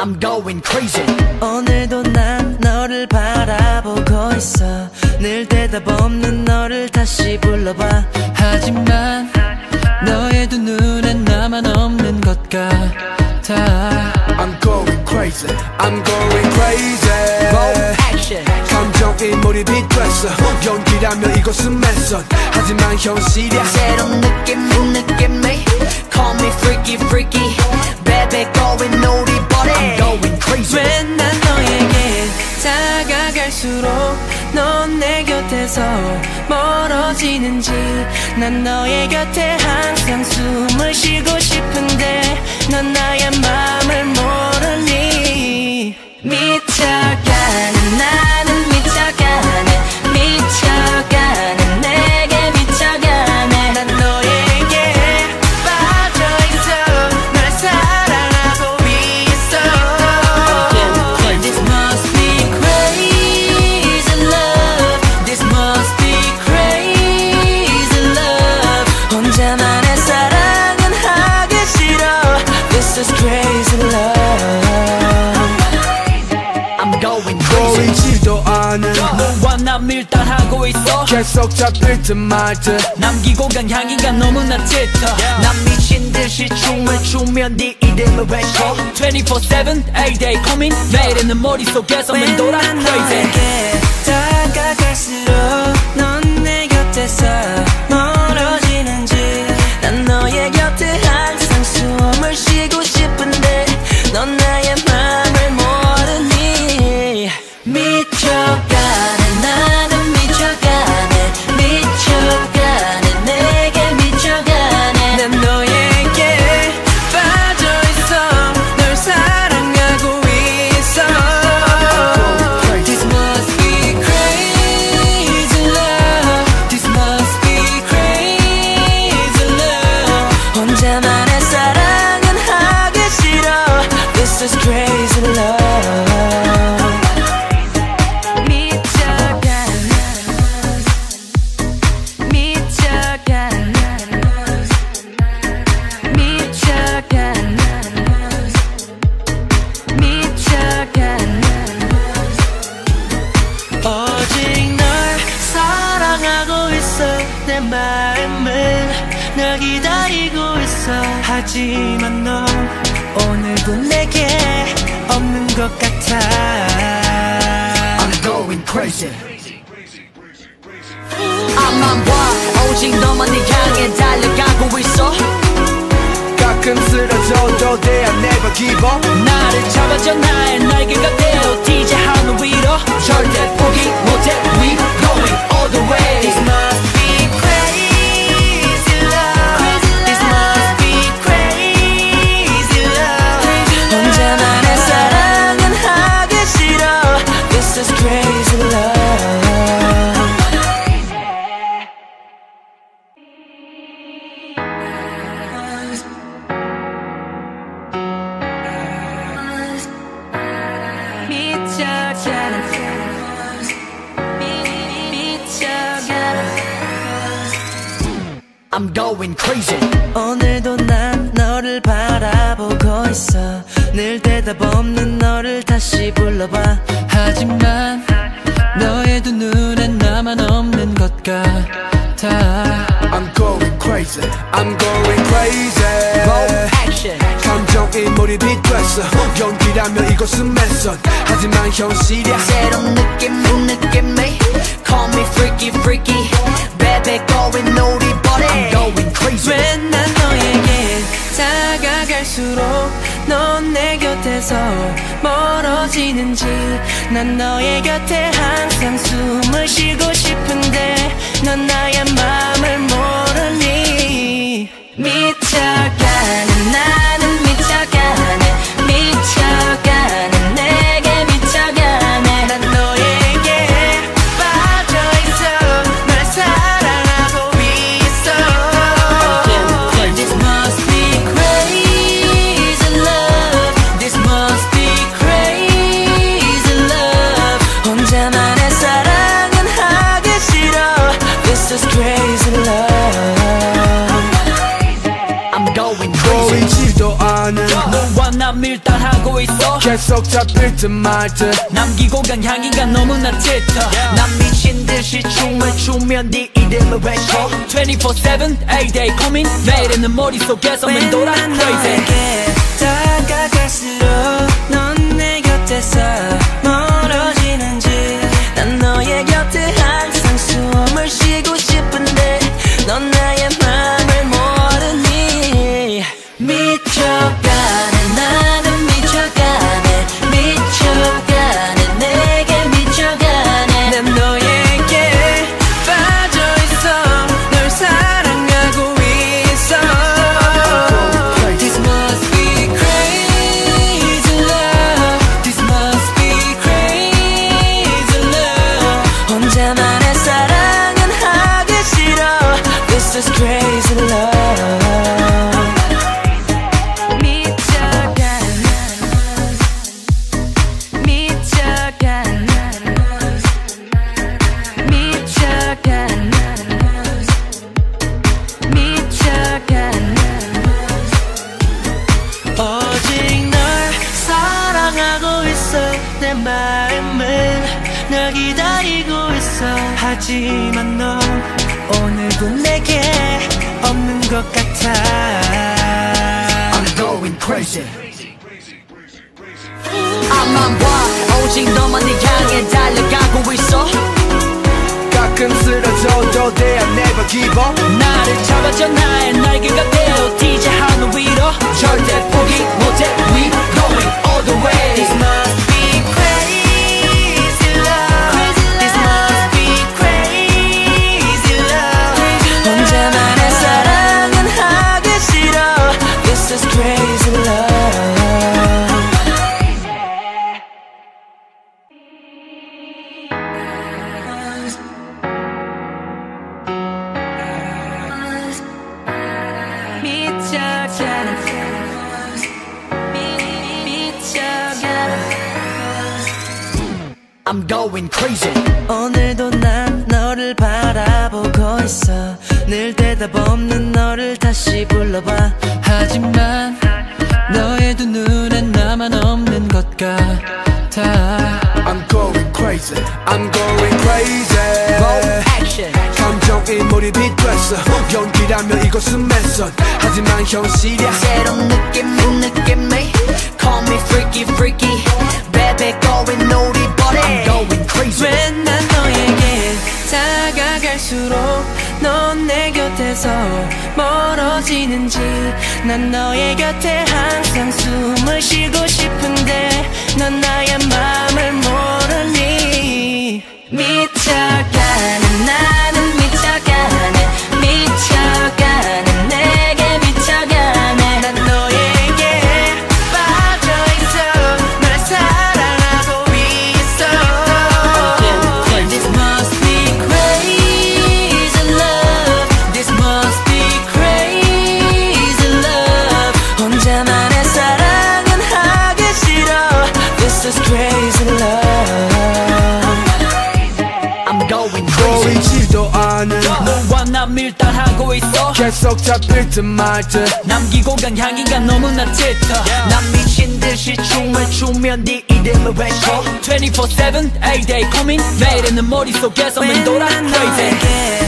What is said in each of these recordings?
I'm going crazy. 오늘도 난 너를 바라보고 있어. 늘 대답 없는 너를 다시 불러봐. 하지만 너의 두 눈엔 나만 없는 것 같아. I'm going crazy. I'm going crazy. Roll action. 감정이 몰입이 됐어. 연기라면 이것은 맨선 하지만 현실이야 새로운 느낌 느낌이 Call me freaky freaky. Baby going naughty but I'm going crazy. 왜난 너에게 다가갈수록 넌 내 곁에서 멀어지는지. 난 너의 곁에 항상 숨을 쉬고 싶은데 넌 나의 마음을 모르니. 미쳐가는 나는 미쳐가네 미쳐 있어? 계속 잡힐 듯 말 듯. 남기고 간 향기가 너무나 짙어. 난 미친 듯이 춤을 추며 네 이름을 외쳐. 24-7 A-Day coming 매일은 내 머릿속에서 맴돌아 난 crazy. 다가갈수록 넌 내 곁에서 같아 I'm going crazy I'm going crazy Roll action 감정이 몰입이 됐어 연기라면 이것은 맨선 하지만 현실이야 새로운 느낌 느낌이 Call me freaky freaky Baby going naughty but I'm going crazy 왜 난 너에게 다가갈수록 넌 내 곁에서 멀어지는지. 난 너의 곁에 항상 숨을 쉬고 싶은데 넌 나의 마음을 모르니. 미쳐가는 나는 미쳐가네 미쳐가는 계속 잡힐 듯 말듯. 남기고 간 향기가 너무나 짙어. yeah. 난 미친 듯이 춤을 추며 네 이름을 외쳐. 24-7 everyday 고민 내일은 머릿속에서 맴돌아 crazy. 다가갈수록 넌 내 곁에서 멀어지는지 난 너의 곁에 항상 숨을 쉬고 싶은데 넌 나의 맘을 모르니. 미쳐가네. just crazy freaky freaky Baby going naughty but I'm going crazy 왜난 너에게 다가갈수록 넌 내 곁에서 멀어지는지 난 너의 곁에 항상 숨을 쉬고 싶은데 넌 나의 마음 있어. 계속 잡힐 듯 말듯. 남기고 간 향기가 너무나 짙어. 난 미친 듯이 춤을 추면 네 이름을 외쳐. 24-7 A-Day coming. 매일은 머릿속에서만 돌아. Crazy.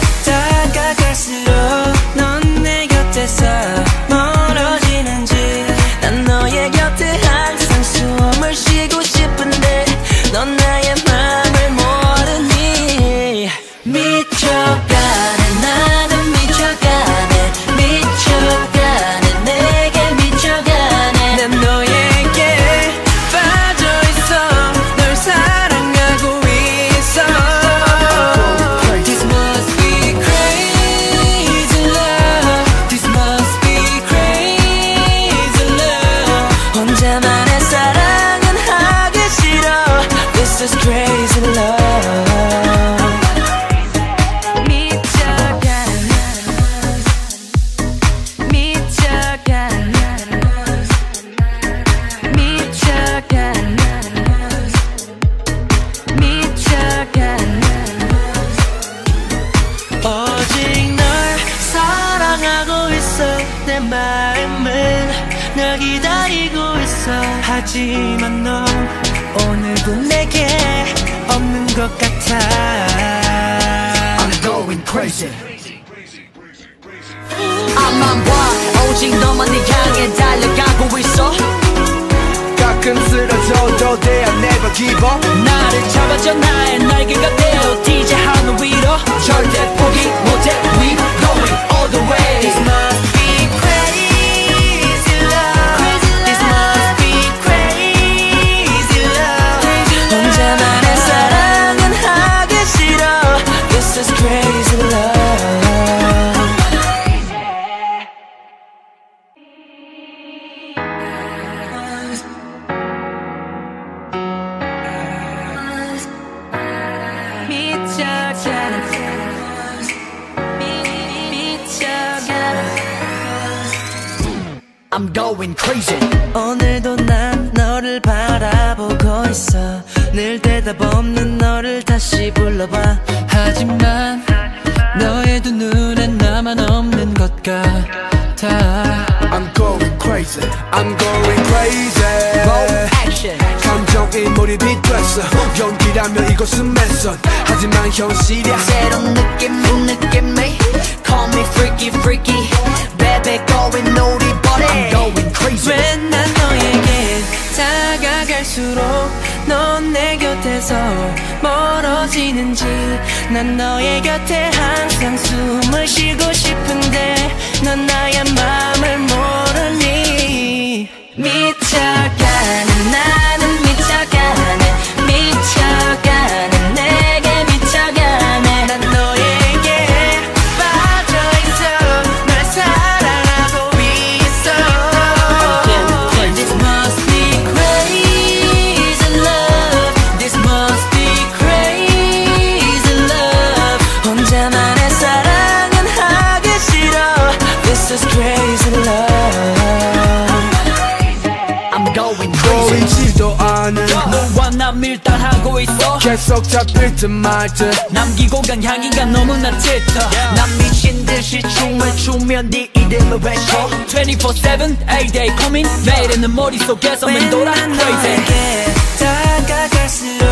계속 잡힐 듯 말 듯. 남기고 간 향기가 너무나 짙어. 난 미친 듯이 춤을 추며 네 이름을 외쳐. 24-7 A-Day coming. 매일은 내 머릿속에서 맴돌아 난 crazy. 너에게 다가갈수록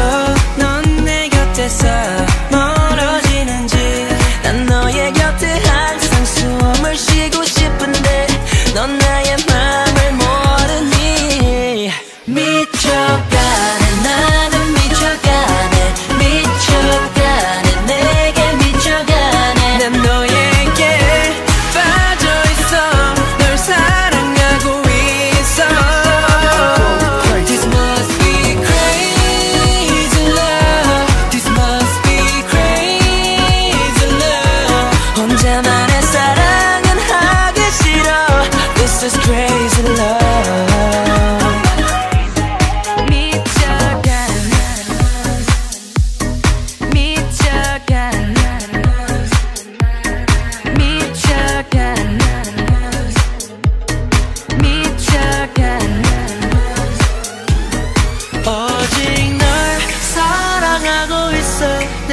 넌 내 곁에서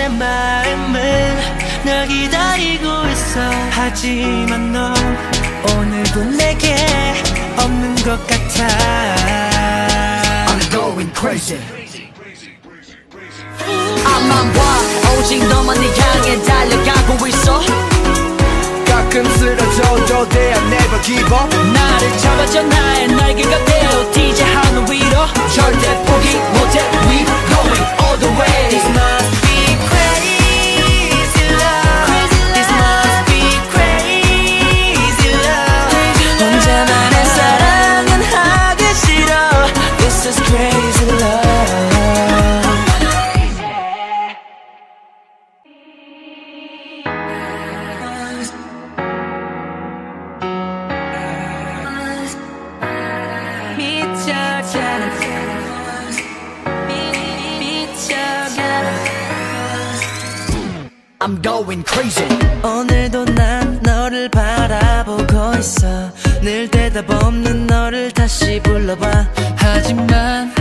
내 마음은 널 기다리고 있어. 하지만 넌 오늘도 내게 없는 것 같아. I'm going crazy. 앞만 봐. 오직 너만 내 향해 달려가고 있어. 가끔 쓰러져도 they are never give up. 나를 잡아줘. 나의 날개가 되어 DJ 하늘 위로. 절대 포기 못해. We going all the way I'm going crazy. 오늘도 난 너를 바라보고 있어. 늘 대답 없는 너를 다시 불러봐. 하지만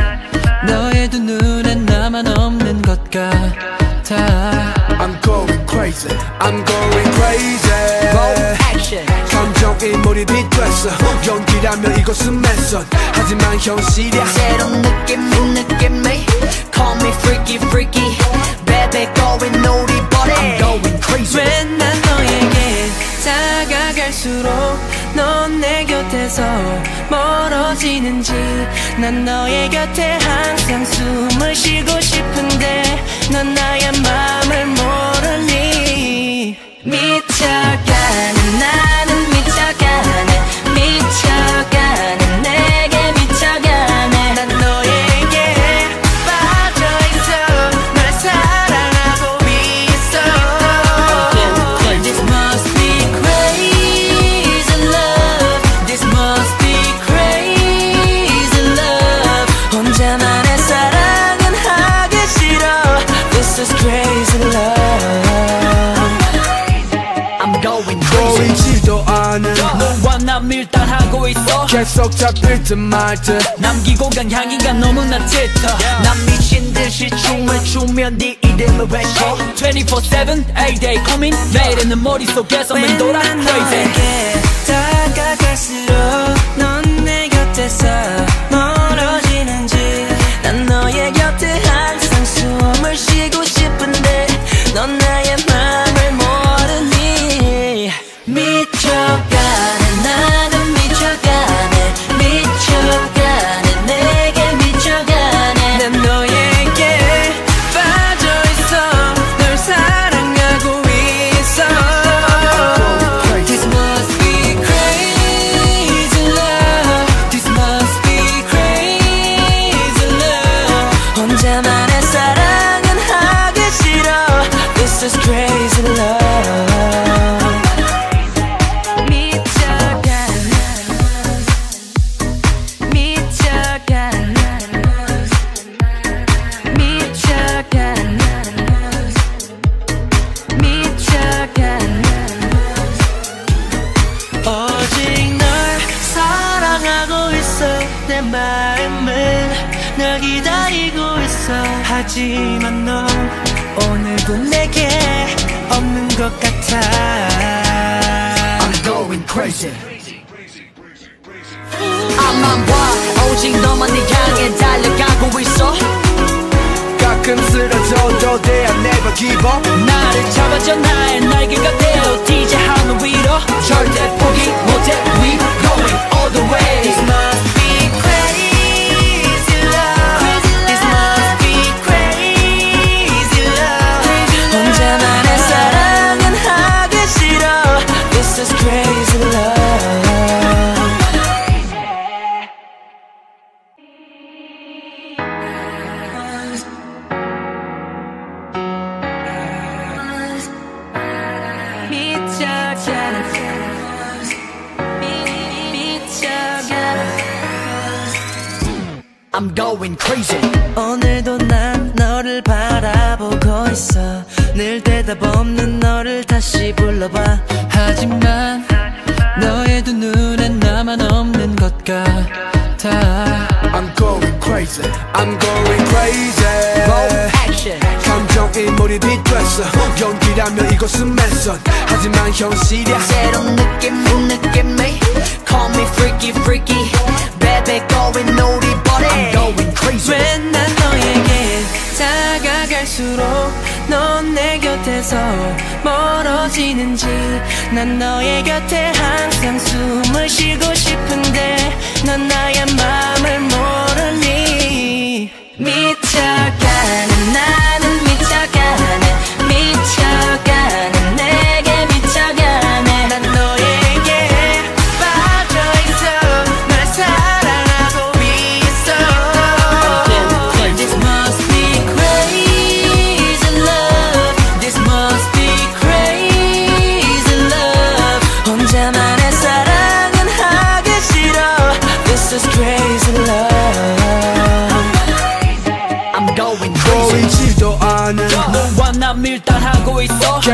너의 두 눈엔 나만 없는 것 같아 I'm going crazy. I'm going crazy. Roll action. 감정이 몰입 몰입이 됐어. 연기라면 이것은 맨선 하지만 현실이야. 새로운 느낌이 느낌이 Call me freaky freaky Baby going naughty but I'm going crazy. 왜난 너에게 다가갈수록 넌 내 곁에서 멀어지는지. 난 너의 곁에 항상 숨을 쉬고 싶은데 넌 나의 마음을 모르니. 미쳐가는 나는 계속 잡힐 듯 말 듯. 남기고 간 향기가 너무나 짙어 난 미친 듯이 춤을 추면 네 이름을 외쳐. 24-7 A-Day coming 매일은 내 머릿속에서만 돌아. 난 crazy 다가갈수록 넌 내 곁에서 멀어지는지 난 너의 곁에 항상 숨을 쉬고 싶은데 넌 나의 오직 너만을 향해 달려가고 있어. 가끔 쓰러져도 돼 I never give up 나를 잡아줘 나의 날개가 되어 DJ 하늘 위로. 절대 포기 못해 것은 맨선 하지만 현실이야. 새로운 느낌이 느낌이. Call me freaky freaky. Baby going naughty but I'm going crazy. 왜난 너에게 다가갈수록 넌 내 곁에서 멀어지는지. 난 너의 곁에 항상 숨을 쉬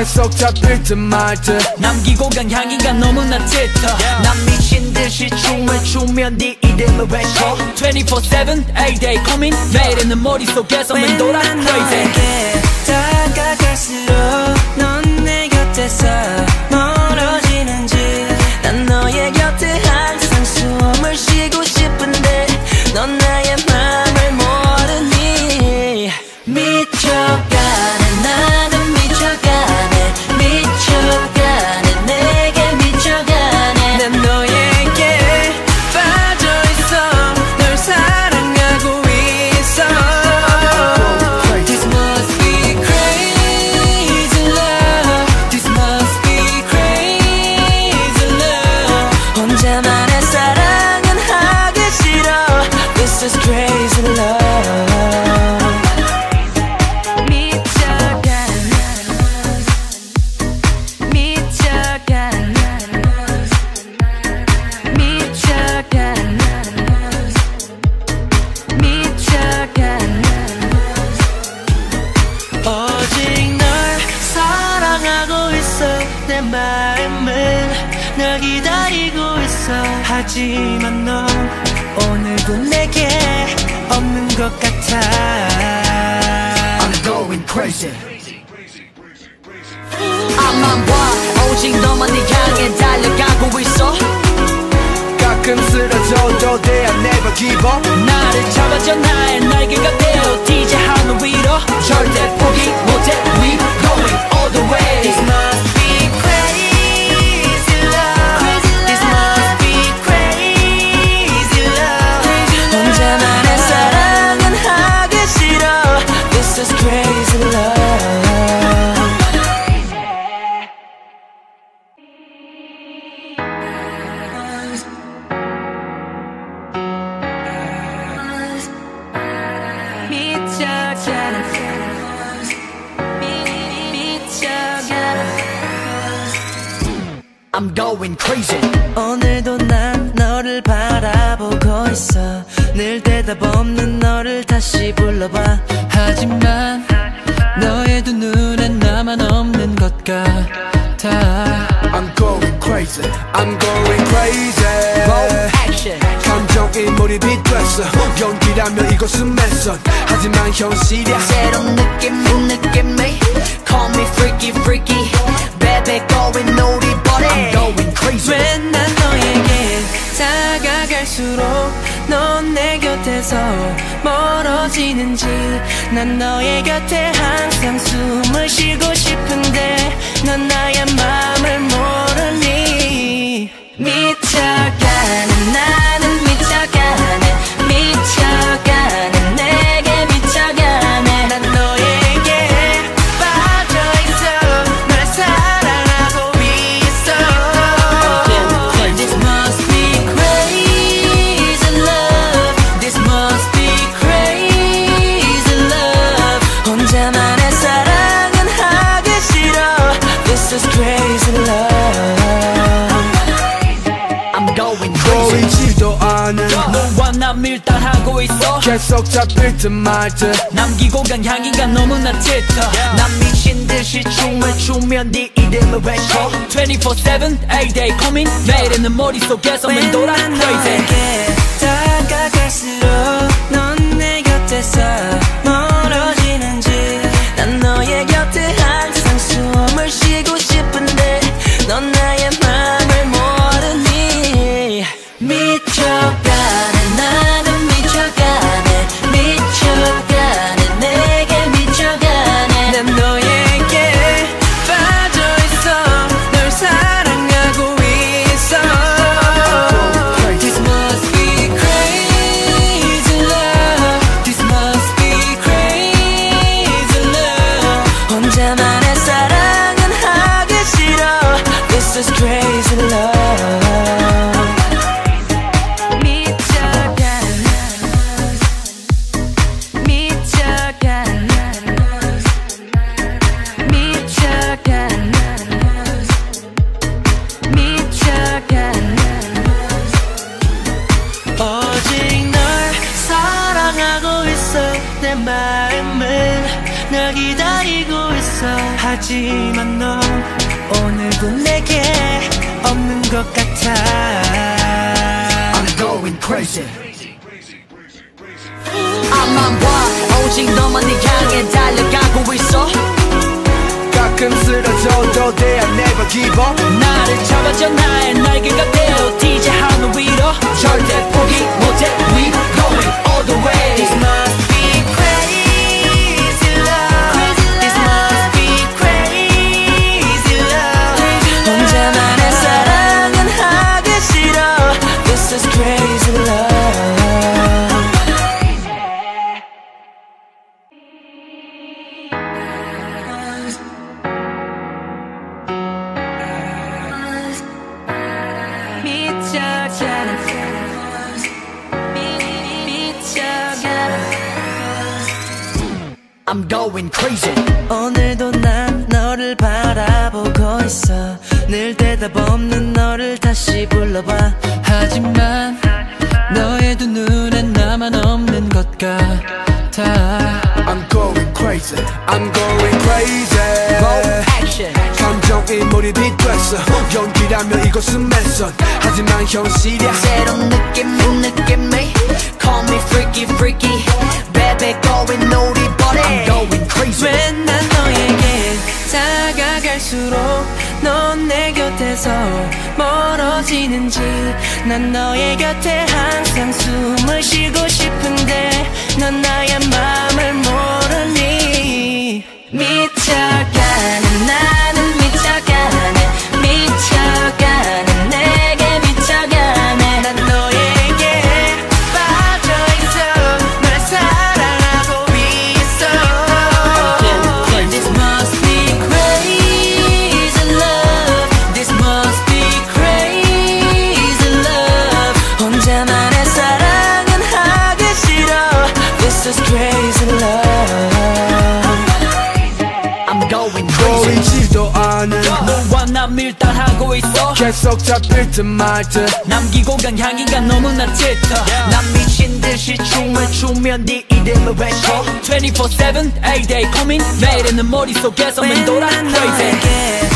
계속 잡힐 듯 말 듯. 남기고 간 향기가 너무나 짙어. 난 미친 듯이 춤을 추면 네 이름을 외쳐. 24-7 A-Day coming. 매일은 내 머릿속에서만 돌아 난 crazy. 너에게 다가갈수록 넌 내 곁에서 말들 남기고 간 향기가 너무나 짙어. 난 미친 듯이 춤을 추면 네 이름을 외쳐. 24-7 everyday 고민 매일은 머릿속에서 맴돌아 crazy. 다가갈수록 넌 내 곁에서 몰입이 됐어 연기라면 이것은 맨선 하지만 현실이야. 새로운 느낌이 느낌이. Call me freaky freaky. Baby going naughty but I'm going crazy. 왜난 너에게 다가갈수록 넌 내 곁에서 멀어지는지. 난 너의 곁에 항상 숨을 쉬고 싶은데 넌 나의 마음을 모르니. 미쳐가는 나 있어. 계속 잡힐 듯 말 듯. 남기고 간 향기가 너무나 짙어. 난 미친 듯이 춤을 추며 네 이름을 외쳐. 24-7 A-Day coming. 매일은 내 머릿속에서 맴돌아. 난 crazy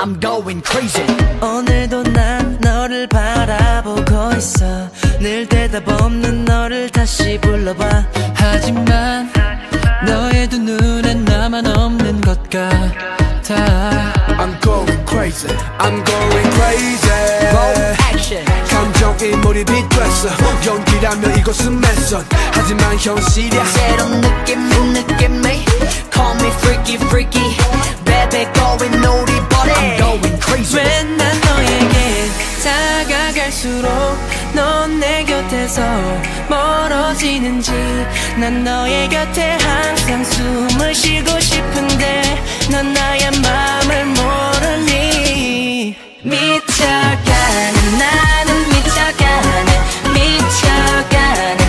I'm going crazy. 오늘도 난 너를 바라보고 있어. 늘 대답 없는 너를 다시 불러봐. 하지만 너의 두 눈엔 나만 없는 것 같아. I'm going crazy. I'm going crazy. Roll action. 감정이 몰입이 됐어. 연기라면 이것은 맨선. 하지만 현실이야. 새로운 느낌이 느낌이 Call me freaky freaky Baby going? But I'm going crazy. 왜난 너에게 다가갈수록 넌 내 곁에서 멀어지는지. 난 너의 곁에 항상 숨을 쉬고 싶은데 넌 나의 마음을 모르니. 미쳐가는 나는 미쳐가네 미쳐가는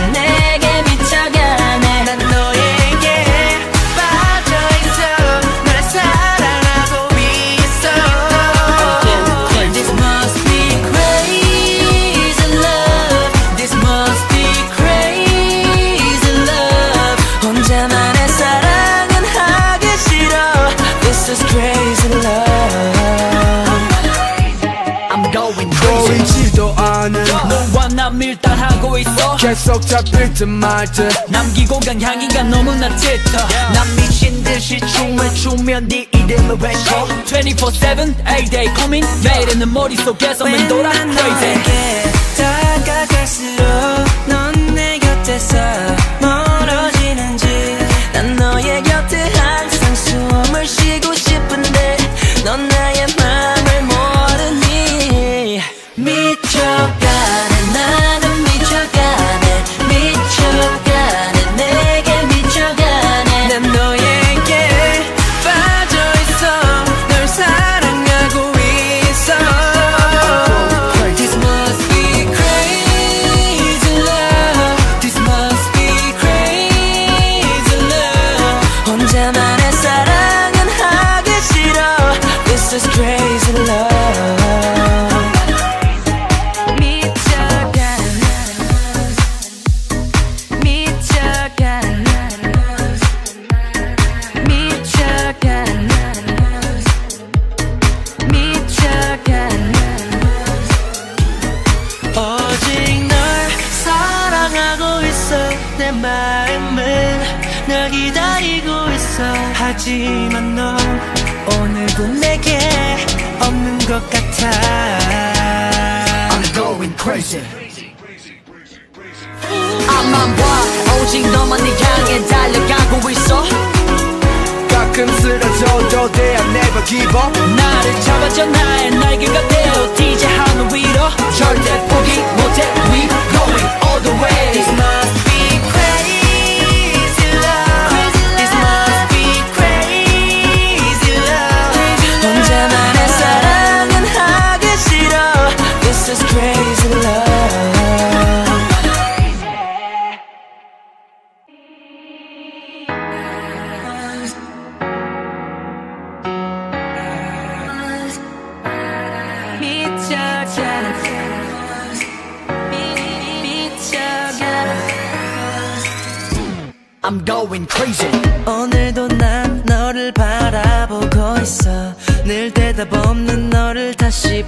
계속 잡힐 듯 말 듯. 남기고 간 향기가 너무나 짙어. 난 미친 듯이 춤을 추면 네 이름을 외쳐. 24-7 A-Day coming. 매일은 머릿속에서만 돌아 왜난 crazy. 너에게 다가갈수록 넌 내 곁에서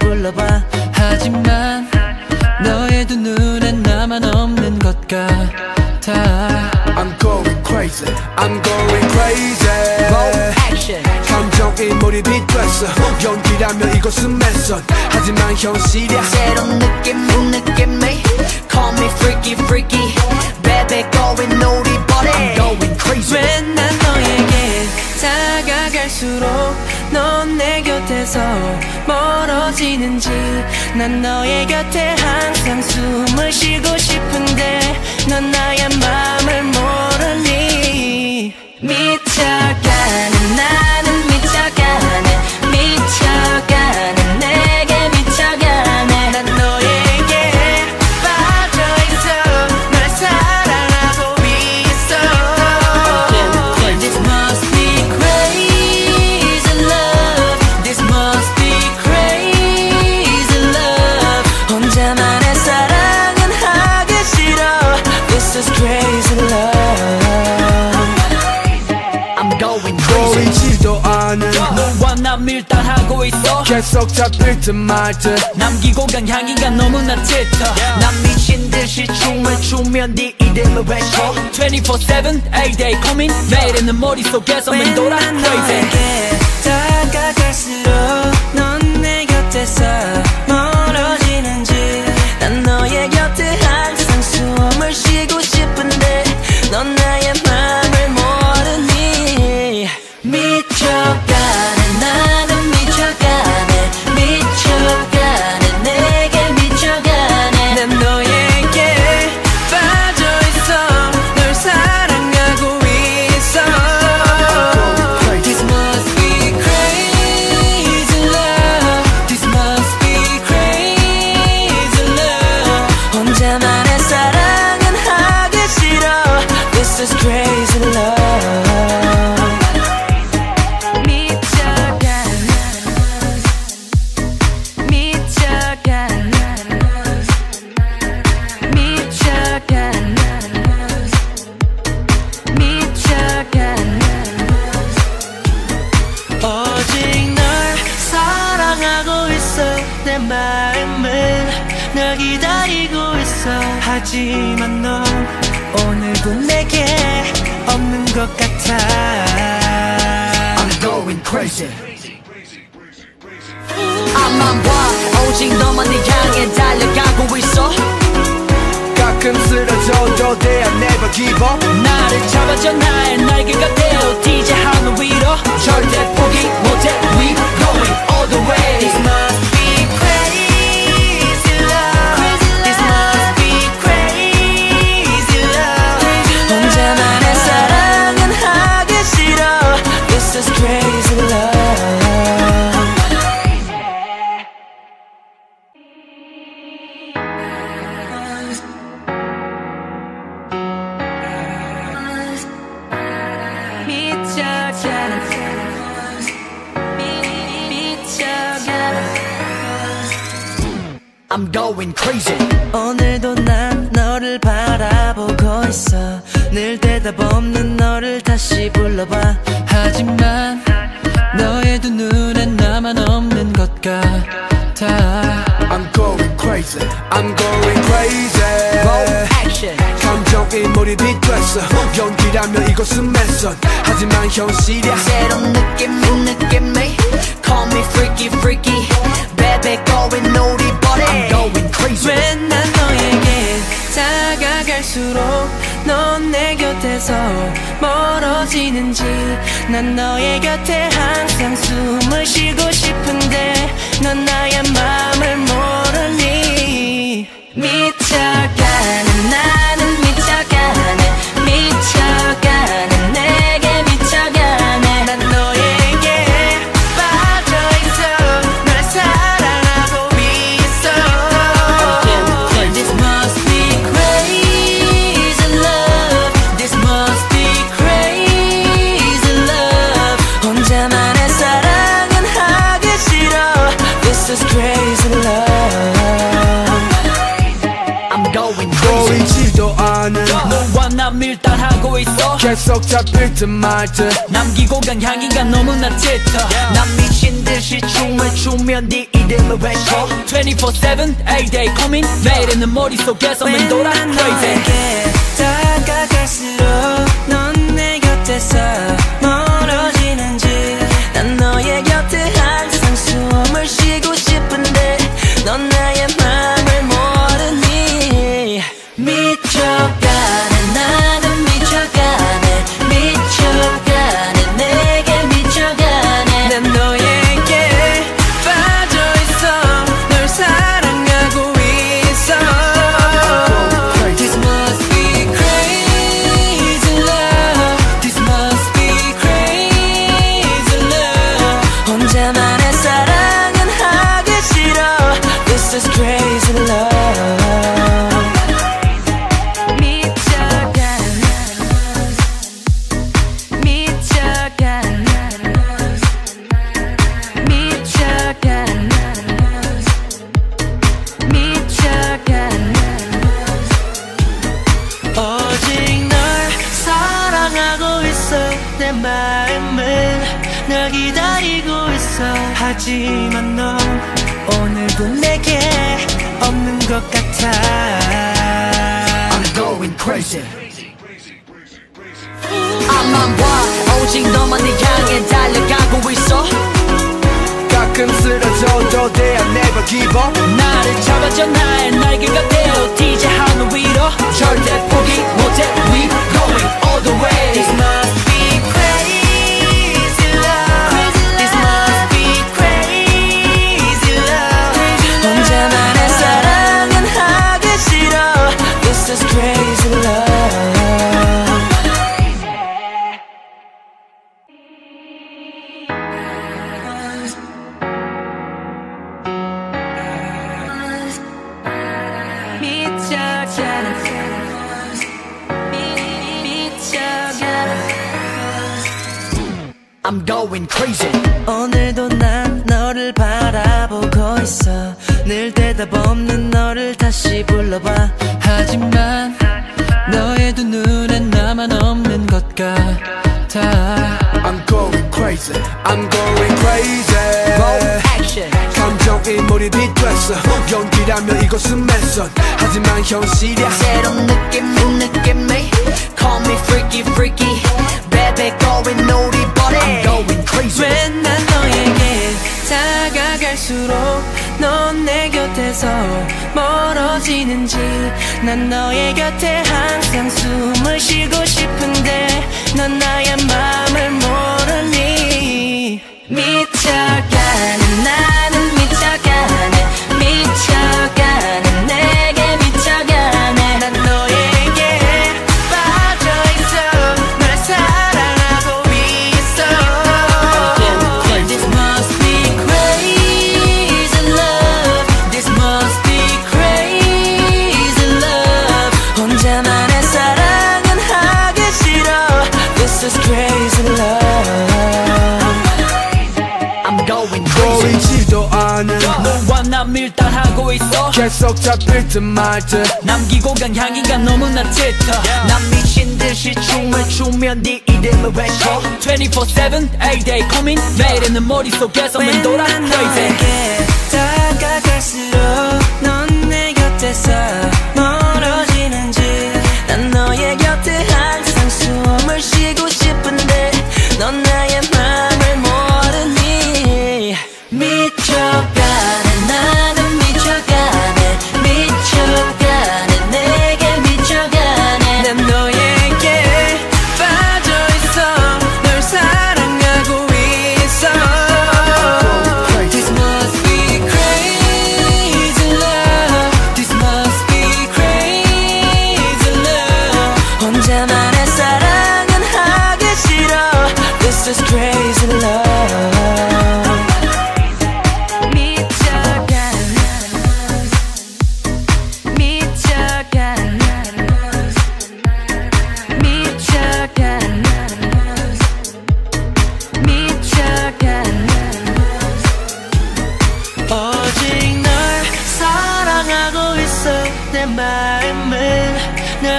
불러봐 하지만 너의 두 눈엔 나만 없는 것 같아 I'm going crazy I'm going crazy Roll action 감정이 몰입이 됐어 연기라면 이것은 맨선 하지만 현실이야 새로운 느낌이 느낌이 Call me freaky freaky Baby going naughty but I'm going crazy 왜 난 너에게 다가갈수록 넌 내 곁에서 멀어지는지. 난 너의 곁에 항상 숨을 쉬고 싶은데 넌 나의 마음을 모르니. 미쳐가는 나 밀당하고 있어. 계속 잡힐 듯 말 듯. 남기고 간 향기가 너무나 짙어. 난 미친 듯이 춤을 추면 네 이름을 외쳐 24-7 A-Day coming 매일은 머릿속에서만 돌아. 왜난 crazy 다가갈수록 넌 내 곁에서 어쩌면 이것은 맨손 하지만 현실이야. 새로운 느낌이 뭐 느낌에? Call me freaky freaky. Baby going naughty but I'm going crazy. 왜 난 너에게 다가갈수록 넌 내 곁에서 멀어지는지. 난 너의 곁에 항상 숨을 쉬고 싶은데 넌 나의 마음을 모르니 미쳐가는 나. again. 있어. 계속 잡힐 듯 말듯. 남기고 간 향기가 너무나 짙어. yeah. 난 미친 듯이 춤을 추면 네 이름을 외쳐. 24-7 A-Day coming. 매일 있는 머릿속에서만 돌아. crazy. 다가갈수록 내 곁에서 멀어지는지. 난 너의 곁에 항상 숨을 쉬고 싶은데 넌 나의 마음을 모르니. 미쳐가는 나 계속 잡힐 듯 말 듯. 남기고 간 향기가 너무나 짙어. 난 미친 듯이 춤을 추며 네 이름을 외쳐. 24-7 A-Day coming. 매일은 내 머릿속에서만 돌아 난 crazy. 너에게 다가갈수록 넌 내 곁에서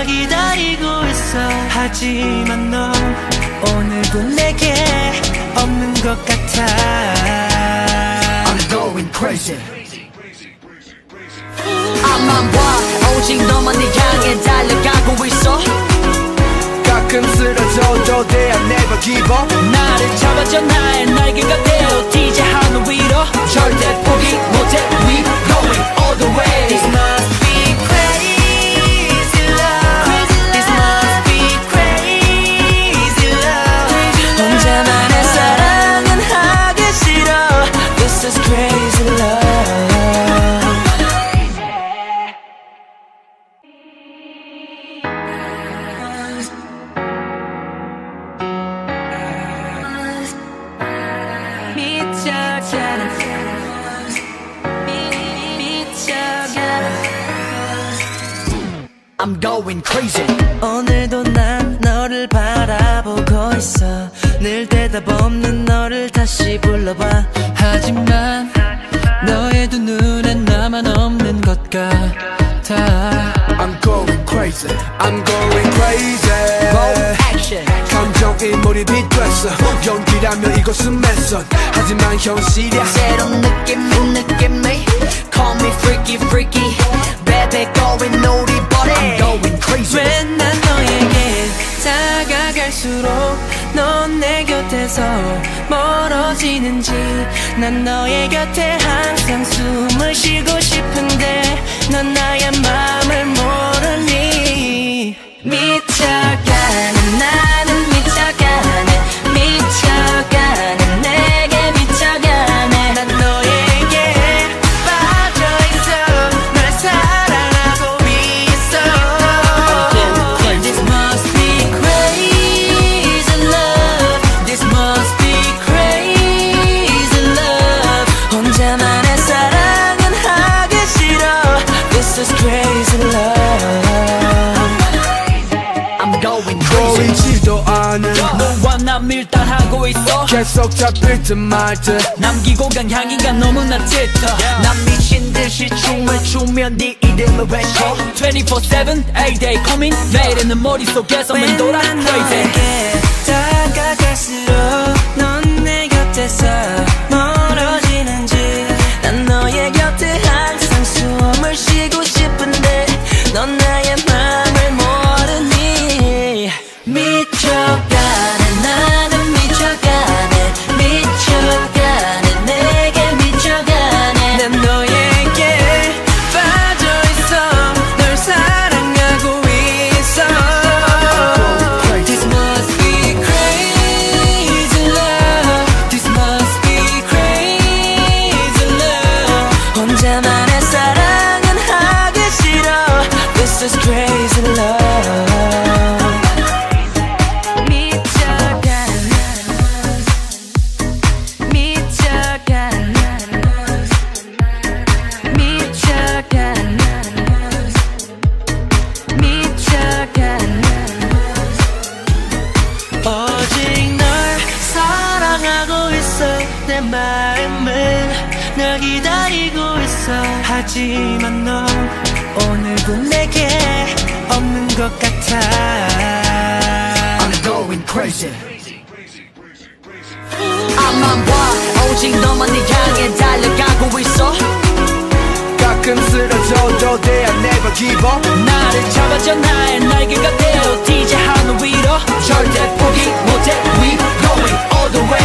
기다리고 있어. 하지만 넌 오늘도 내게 없는 것 같아. I'm going crazy. 앞만 봐. 오직 너만 내 향해 달려가고 있어. 가끔 쓰러져도 돼. I never give up. 나를 잡아줘. 나의 날개가 되어 DJ 하늘 위로. 절대 포기 못해. We going all the way is crazy love. I'm going crazy. 오늘도 난 너를 바라보고 있어. 늘 대답 없는 너를 다시 불러봐. 하지만 몰입이 됐어 연기라면 이것은 맨선 하지만 현실이야. 새로운 느낌 new 느낌이. Call me freaky freaky. Baby going naughty but I'm going crazy. 왜난 너에게 다가갈수록 넌 내 곁에서 멀어지는지. 난 너의 곁에 항상 숨을 쉬고 싶은데 넌 나의 마음을 모르니 잡힐 듯 말 듯. 남기고 간 향기가 너무나 짙어 난 미친 듯이 춤을 추며 네 이름을 외쳐. 24-7 A-Day coming. 매일은 내 머릿속에서만 돌아. 난 crazy. 다가갈수록 넌 내 곁에서 crazy. 앞만 봐 오직 너만을 향해 달려가고 있어. 가끔 쓰러져도 I never give up. 나를 잡아줘 나의 날개가 되어 DJ 하늘 위로. 절대 포기 못해 We going all the way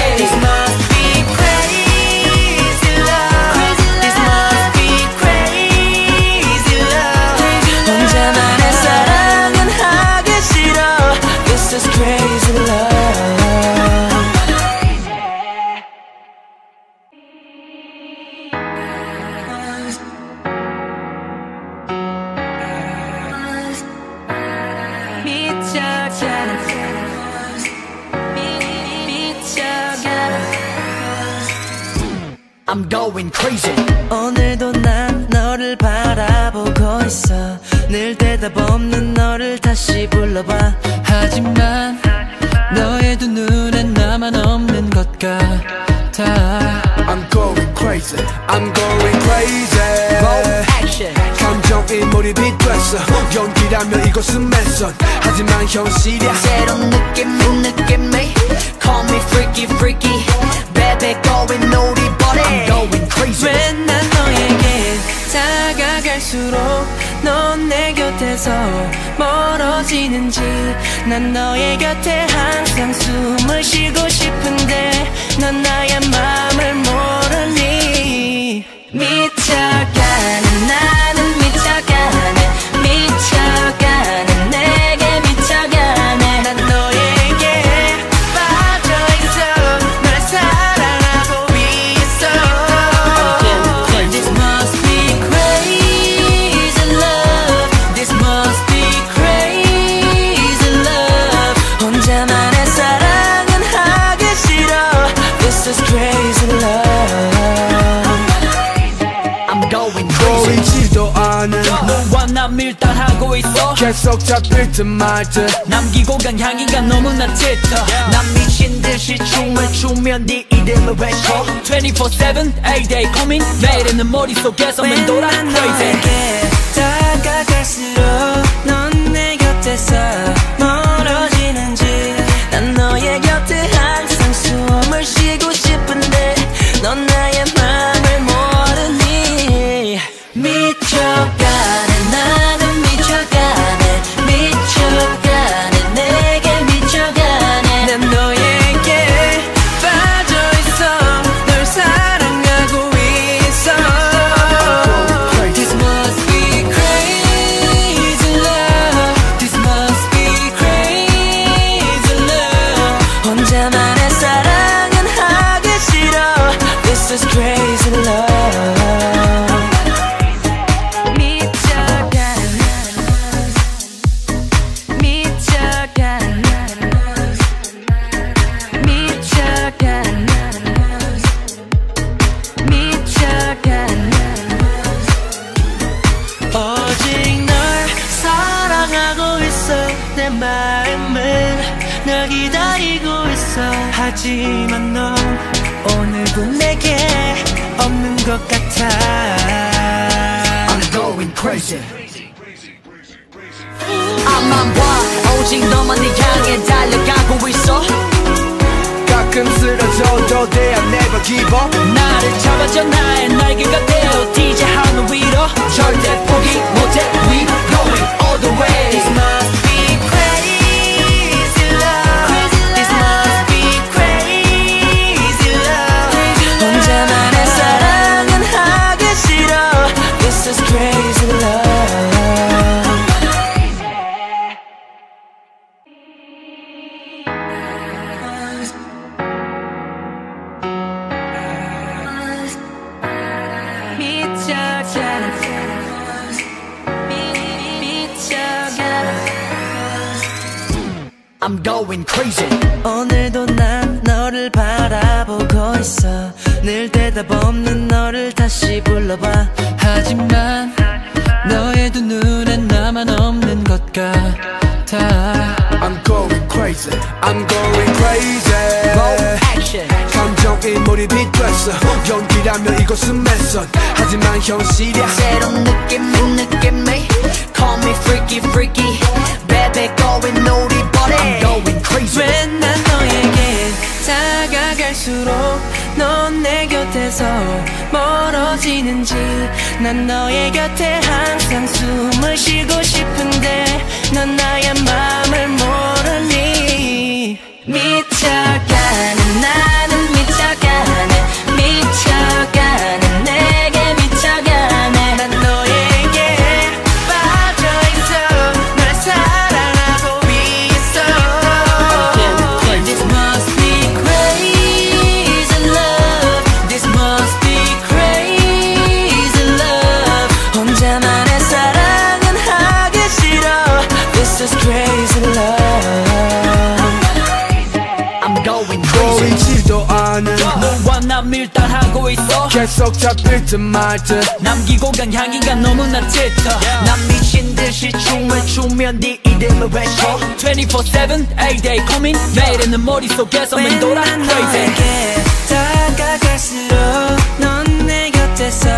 I'm going crazy 오늘도 난 너를 바라보고 있어 늘 대답 없는 너를 다시 불러봐 하지만 너의 두 눈엔 나만 없는 것 같아 I'm going crazy I'm going crazy Roll action 감정이 몰입이 됐어 연기라면 이것은 맨선 하지만 현실이야 새로운 느낌은 느낌이 Call me freaky freaky Baby going naughty I'm going crazy. 왜난 너에게 다가갈수록 넌 내 곁에서 멀어지는지. 난 너의 곁에 항상 숨을 쉬고 싶은데 넌 나의 마음을 모르니 미쳐가는 나는 있어 계속 잡힐 듯 말 듯. 남기고 간 향기가 너무나 짙어. 난 미친 듯이 춤을 추며 네 이름을 외쳐. 24-7 A-Day coming. 매일은 머릿속에서 맴돌아 난 crazy. 너에게 다가갈수록 넌 내 곁에서 멀어지는지. 난 너의 곁에 항상 숨을 쉬고 싶은데 넌 나의 나를 your shit going crazy 보이지도 않은 너와 나 밀당하고 있어. 계속 잡힐 듯 말듯 남기고 간 향기가 너무나 짙어. 난 미친 듯이 춤을 추면 네 이름을 외쳐. 24-7 everyday 고민 내일은 머릿속에서 맴돌아. crazy. 다가갈수록 넌 내 곁에서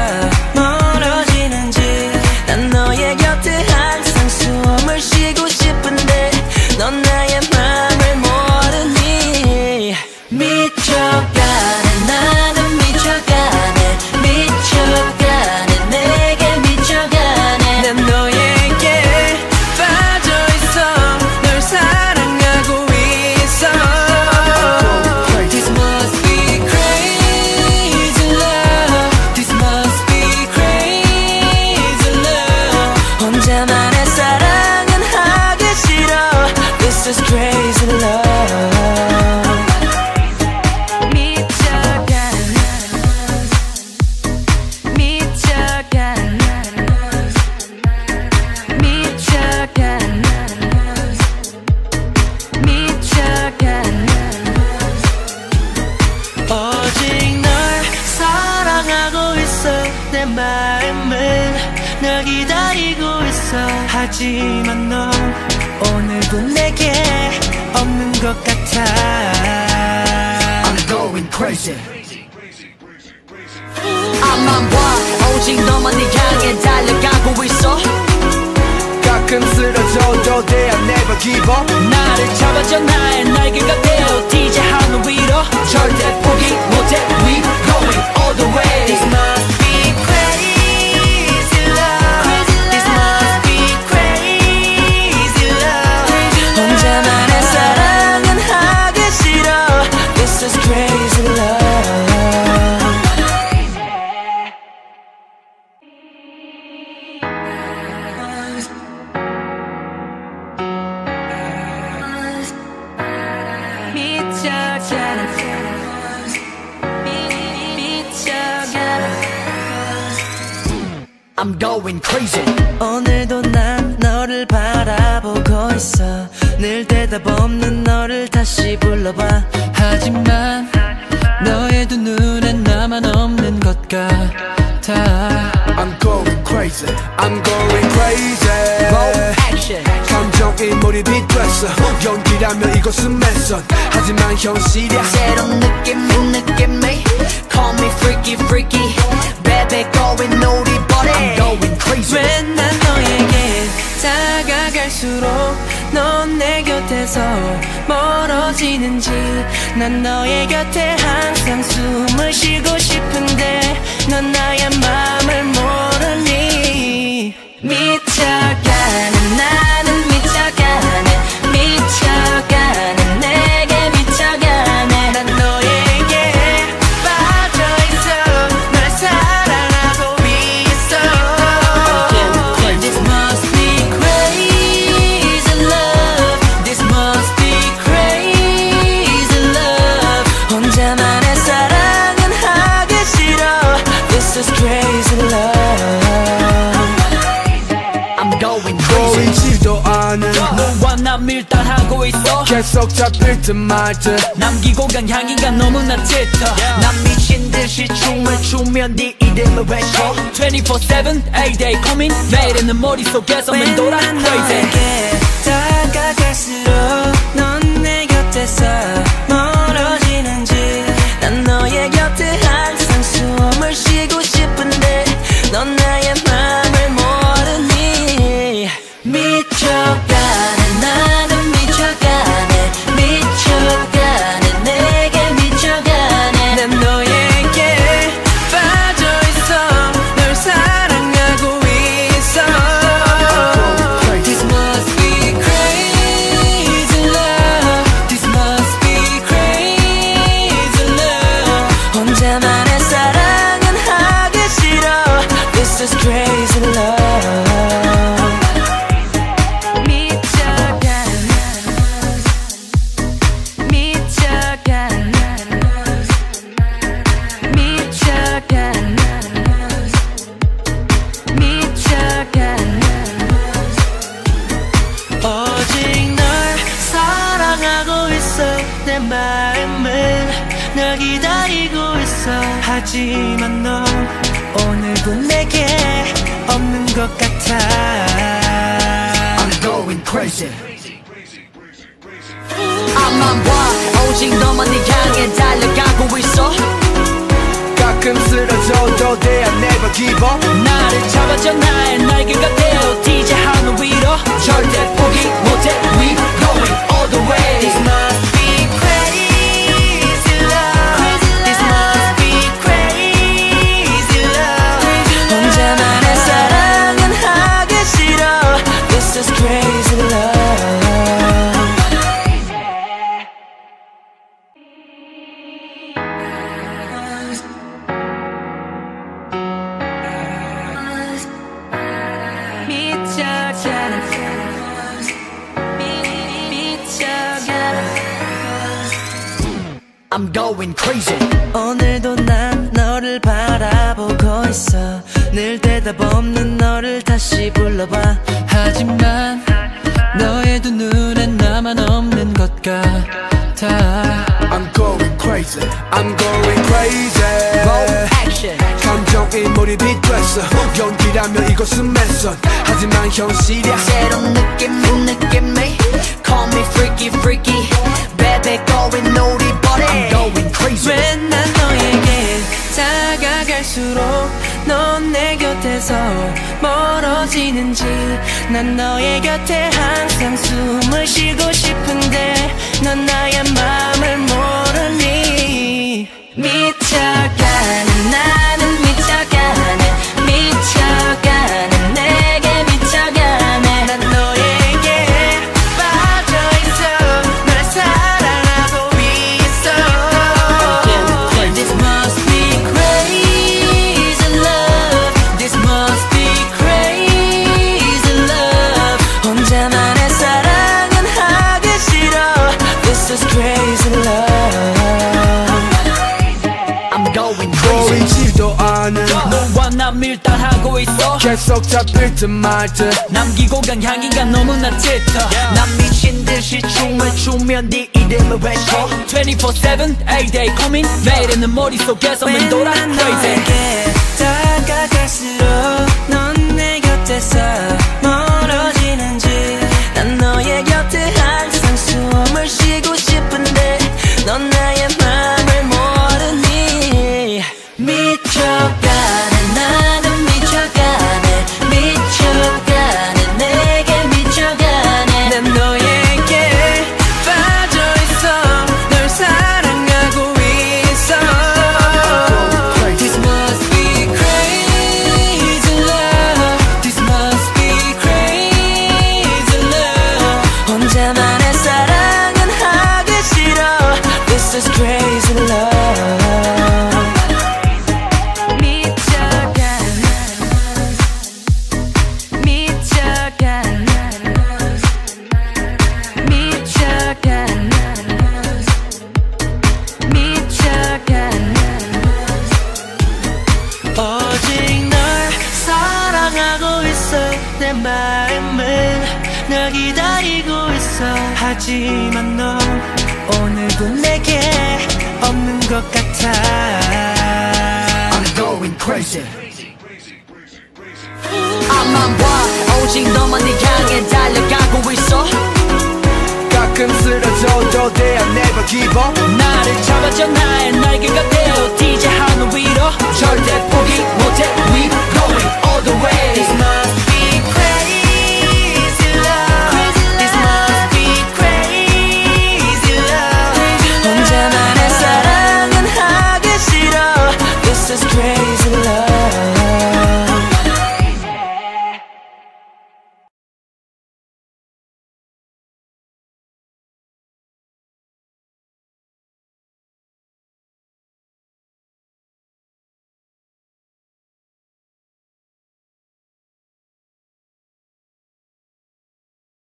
24-7 everyday 고민 매일은 내 머릿속에서만 돌아 crazy. I'm going crazy. 오늘도 난 너를 바라보고 있어. 늘 대답 없는 너를 다시 불러봐. 하지만 너의 두 눈엔 나만 없는 것 같아. I'm going crazy. I'm going crazy. Bold action. 감정이 몰입이 됐어. 연기라면 이것은 매선 하지만 현실이야. 새로운 느낌 못 느낌 매 call me freaky freaky. Baby going naughty but I'm going crazy. 맨날 너에게 다가갈수록 넌 내 곁에서 멀어지는지. 난 너의 곁에 항상 숨을 쉬고 싶은데 넌 나의 마음을 모르니. 미쳐가는 나는 있어? 계속 잡힐 듯 말듯. 남기고 간 향기가 너무나 짙어. Yeah. 난 미친 듯이 춤을 추면 네 이름을 외쳐. 24-7 everyday 고민 매일은 내 머릿속에서 맴돌아 crazy 다가갈수록 넌 내 곁에서.